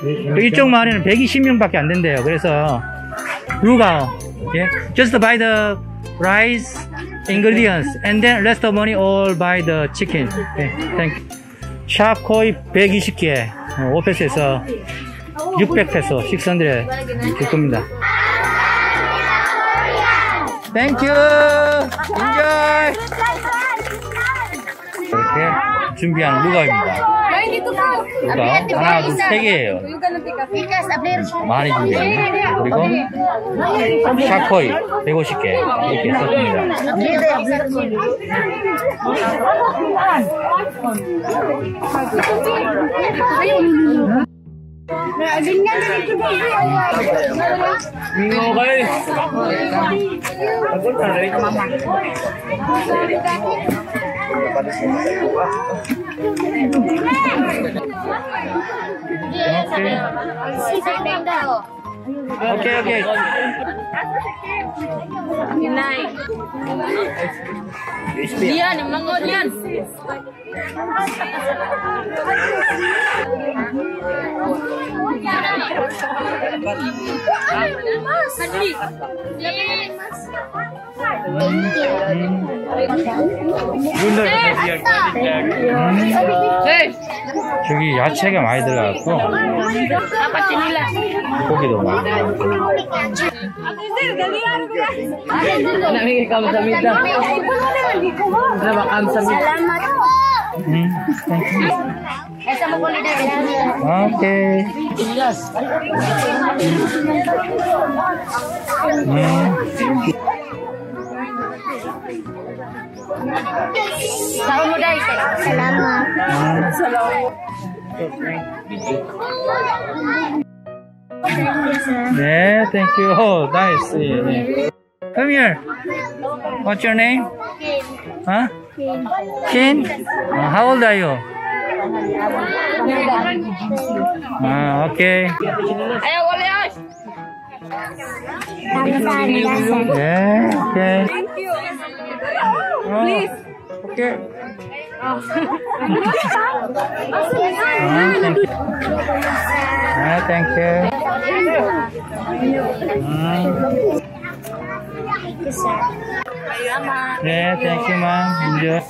그 이쪽 마을에는 120명밖에 안 된대요. 그래서 누가 예? just buy the rice ingredients and then rest of money all buy the chicken. 예, thank. 샵 거의 120개 어, 오페스에서 600페소 600줄 겁니다. Thank you. Enjoy. 이렇게 준비한 루가입니다. 루가 하나, 둘, 세 개예요. 많이 준비했네. 그리고 샤코이 150개 이렇게 썼습니다. 오 케이 오케이. Yan, yung mga yan. Hadli. Hey, 저기 야채가 많이 들어갔고. 고기도 ikaw sa mida. Na baka sa mida. 음, 오케이. 음, 네, thank you. Oh, nice. 예, 예. Come here. What's your name? Huh? Ken. Uh, how old are you? Ah, okay. Ayaw, wala yan. Yeah, okay. Please. Okay. Ah, thank you. Ah, thank you. Mm. Yeah, thank you, ma'am. Enjoy.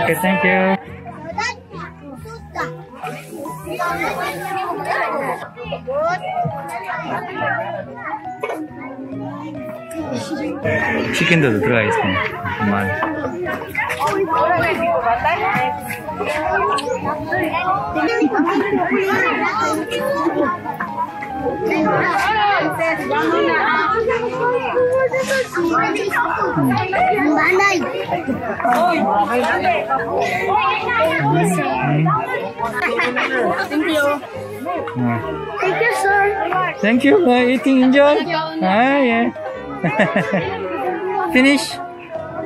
Okay, thank you. 치킨도 들어가 있습니다. 정말. 음. Thank you, sir. Thank you. Uh, eating, enjoy. Ah, yeah. Finish.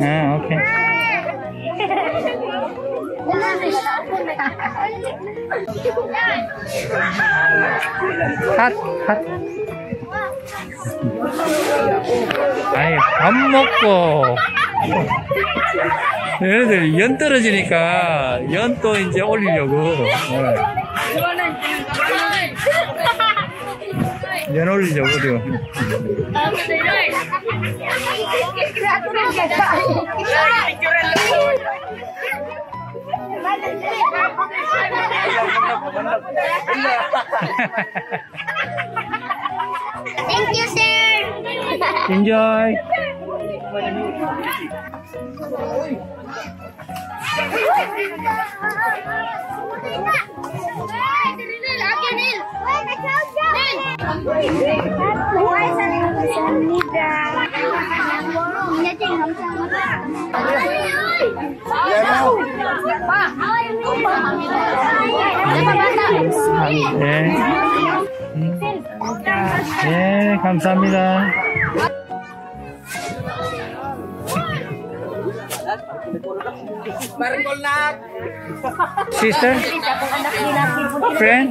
Ah, okay. 핫, 핫. 아니, 밥 먹고. 얘네들 연 떨어지니까 연 또 이제 올리려고. 어. 연 올리려고 지금. Thank you, sir. Enjoy. Hãy subscribe cho kênh Ghiền Mì Gõ Để không bỏ lỡ những video hấp dẫn 네, 감사합니다. Sister? Friend?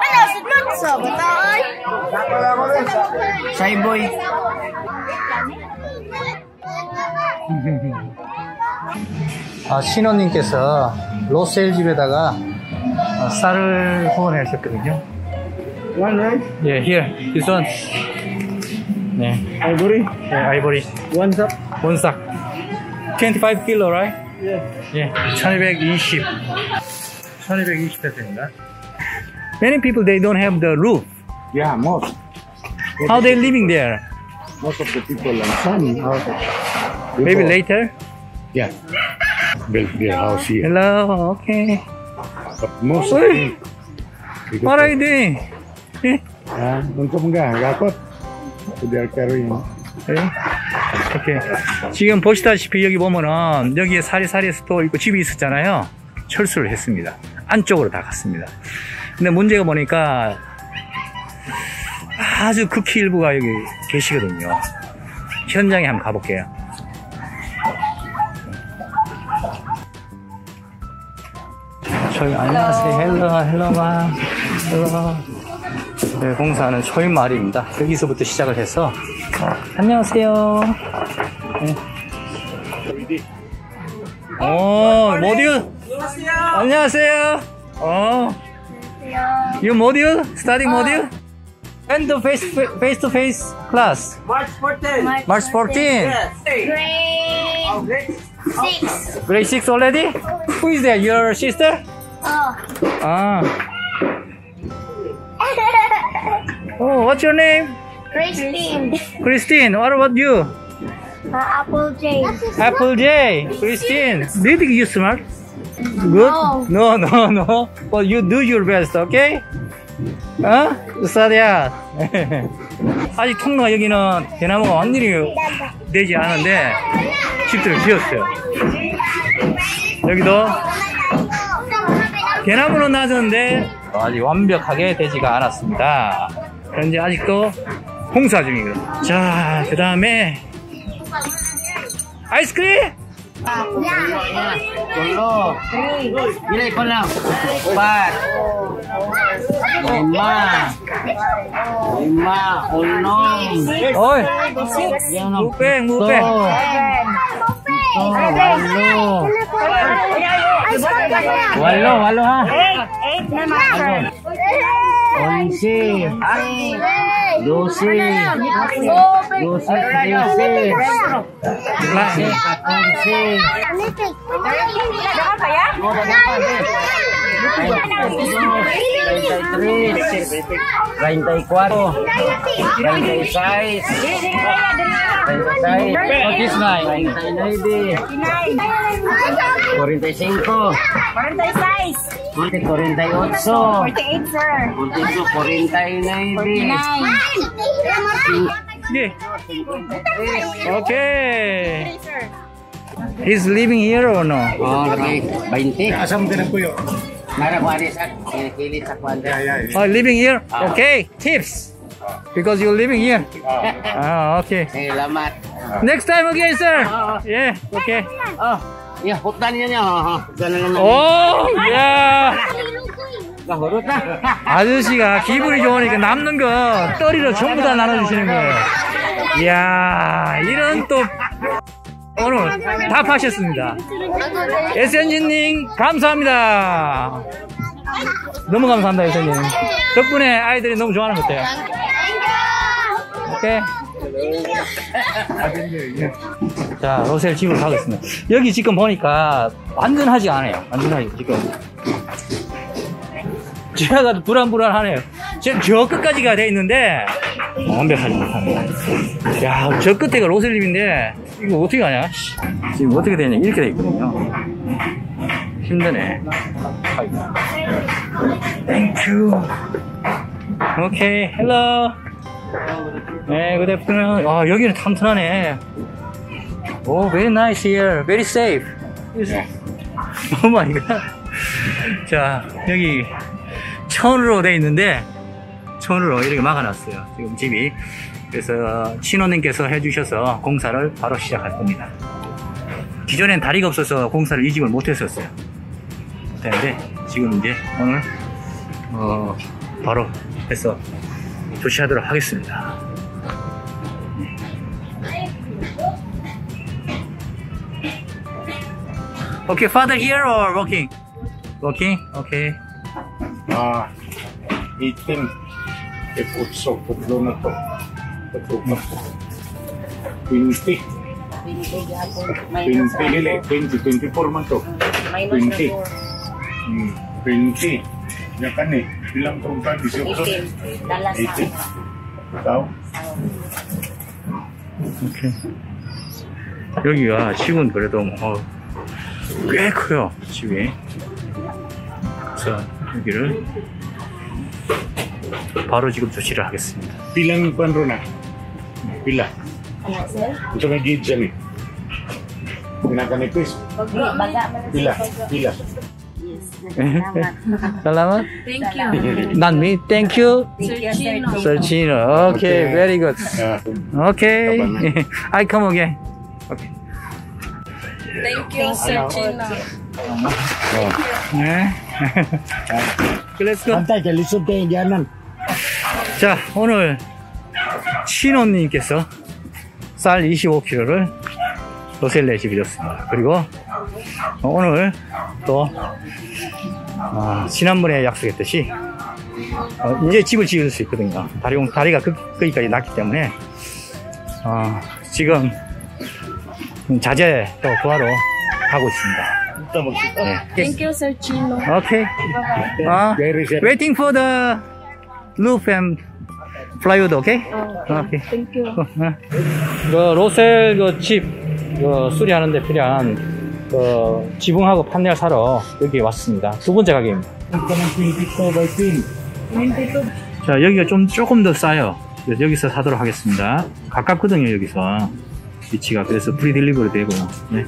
Ano, sunod sa bataoy? Shy boy. 아, 신호님께서 로셀 집에다가 어, 쌀을 후원했었거든요. One rice, 예, here, this one. 네, ivory, 예, 아이보리 one cup. 원삭. 25 kilo, right? Yeah. 예, 1220. 1220 페소입니다. Many people they don't have the roof. Yeah, most. How they living there? Most of the people and some. Maybe later. Yeah. Built their house here. Hello, okay. But most of them. what are you doing? Eh, Ah, untuk enggak, gakot. So they are carrying. 예. 오케이. 지금 보시다시피 여기 보면은 여기에 사리사리에서 또 있고 집이 있었잖아요. 철수를 했습니다. 안쪽으로 다 갔습니다. 근데 문제가 보니까 아주 극히 일부가 여기 계시거든요. 현장에 한번 가볼게요. 저희 안녕하세요. 헬로 헬로마 헬로. 네, 공사하는 초인마을입니다. 여기서부터 시작을 해서 안녕하세요. 네. 어, 모듈. 안녕하세요. 어. You module? Studying module? And the face face to face class. March 14. March 14. Yes. Grade six. Grade 6 already? Who is that? Your sister? Oh. Ah. Oh, what's your name? Christine. Christine. What about you? Uh, Apple J. Apple J. Christine. Do you think you're smart? Good? No, no, no. But you do your best, okay? 어? hard. 아직 통로가 여기는 대나무가 완전히 되지 않은데 집들을 지었어요. 여기도 대나무는 낮은데 아직 완벽하게 되지가 않았습니다. 현재 아직도 공사 중이거든요. 자, 그 다음에 아이스크림! Tulo. Pilay ko lang. Empat. Lima. Lima. Walo, walo ha. Onse. Dose. Dose, trece. Trece, catorce. 33, 34, 36, 36, 49, 45, 46, 48, 48, sir. 48, 49, 49, 50, 51, 52, 53, 54, 55, 56, 57, 58, 59, 60, 61, Oh, living here? Okay. Tips. Because you're living here. Ah, okay. Salamat. Next time again, sir. Yeah, okay. Oh, ya, hutan niya niya. Oh, na. 아저씨가 기분이 좋으니까 남는 거 떨이로 전부 다 나눠주시는 거예요. 이야, 이런 또 오늘 답하셨습니다. SNG님 감사합니다. 너무 감사합니다, SNG. 덕분에 아이들이 너무 좋아하는 것 같아요. 오케이. 자, 로쉘 집으로 가겠습니다. 여기 지금 보니까 완전하지 않아요. 완전하지, 지금. 지하가 불안불안하네요. 지금 저 끝까지가 돼 있는데 완벽하지 못합니다. 야, 저 끝에가 로쉘 집인데 이거 어떻게 하냐? 씨, 지금 어떻게 되냐? 이렇게 돼 있거든요. 힘드네. Thank you. 오케이, hello. 네, good afternoon. 아, 여기는 튼튼하네. 오, very nice here. Very safe. Oh my God. 자, 여기 천으로 돼 있는데 천으로 이렇게 막아놨어요. 지금 집이. 그래서 치노님께서 해주셔서 공사를 바로 시작할 겁니다. 기존엔 다리가 없어서 공사를 이 집을 못했었어요. 그런데 지금 이제 오늘 어, 바로 해서 조치하도록 하겠습니다. Okay, father here or working? Working? Okay. Ah, 18. If utso, putlo na to. Putlo na to. 20. 20 dili, 20, 24 man to. 20. Hmm, 20. Yan kan eh. Bilang trungka, 18. Dala 18. Ikaw? 오케이. 여기가 집은 그래도 뭐, 꽤 커요, 집이. 그래서 여기를 바로 지금 조치를 하겠습니다. Na? Pila? Ito nga gid siya ni. Pinakanipis. Pila? Pila? Salamat. Thank you. Not me. Thank you. Sergino. Sergino. Okay, very good. Ah, Okay. I come again. Okay. Thank you, Sergino. 네. Let's go. Pantay, kalisod kayo dyanan. 자, 오늘 신혼님께서 쌀 25kg를 로셀레에 집어줬습니다. 그리고 오늘 또 아, 지난번에 약속했듯이 어, 이제 집을 지을 수 있거든요. 다리, 다리가 그, 거기까지 났기 때문에 어, 지금 자재 또 구하러 가고 있습니다. 네. Thank you, Sergino. Okay. Uh, waiting for the roof and plywood, okay? okay. Thank you. 어, 그 로셀 그 집, 그 수리하는데 필요한 그 지붕하고 판넬 사러 여기 왔습니다. 두 번째 가게입니다. 자, 여기가 좀 조금 더 싸요. 그래서 여기서 사도록 하겠습니다. 가깝거든요, 여기서. 위치가. 그래서 free delivery 되고. 네.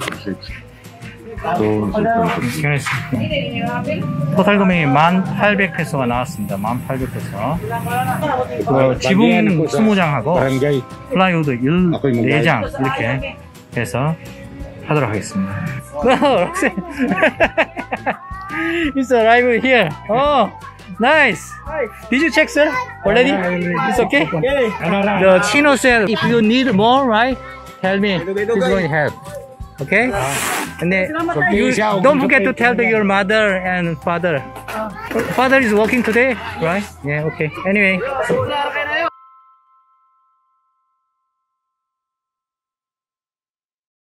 괜찮습니다. 토탈 금액이 1,800페소가 나왔습니다. 1,800페소. 그 지붕 20장하고 Barangay. 플라이우드 아까 이거 14장 이렇게 해서 하도록 하겠습니다. No, Roxanne. It's arrived here. Oh, nice. Did you check, sir? Already? It's okay? The Chino said if you need more, right? Tell me. He's going to help. Okay? And then you don't forget to tell to your mother and father. Father is working today, right? Yeah, okay. Anyway,